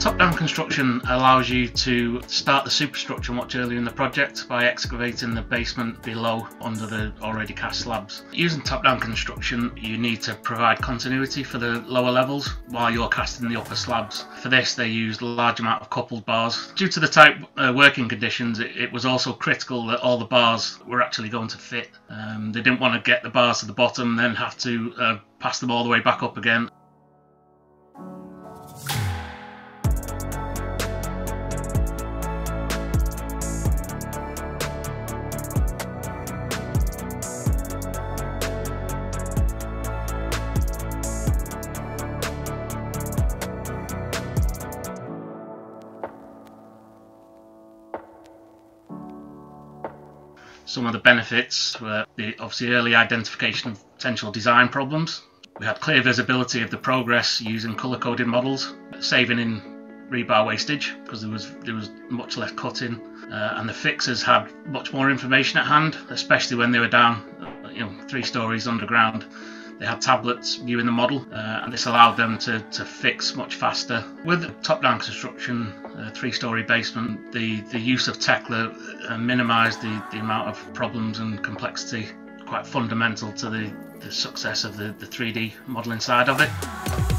Top-down construction allows you to start the superstructure much earlier in the project by excavating the basement below under the already cast slabs. Using top-down construction you need to provide continuity for the lower levels while you're casting the upper slabs. For this they used a large amount of coupled bars. Due to the tight uh, working conditions it, it, was also critical that all the bars were actually going to fit. Um, they didn't want to get the bars to the bottom then have to uh, pass them all the way back up again Some of the benefits were the obviously early identification of potential design problems. We had clear visibility of the progress using colour coded models, saving in rebar wastage because there was there was much less cutting, uh, and the fixers had much more information at hand, especially when they were down, you know, three stories underground. They had tablets viewing the model, uh, and this allowed them to, to fix much faster. With top-down construction, uh, three-story basement, the, the use of Tekla uh, minimised the, the amount of problems and complexity, quite fundamental to the, the success of the, the 3D modelling side of it.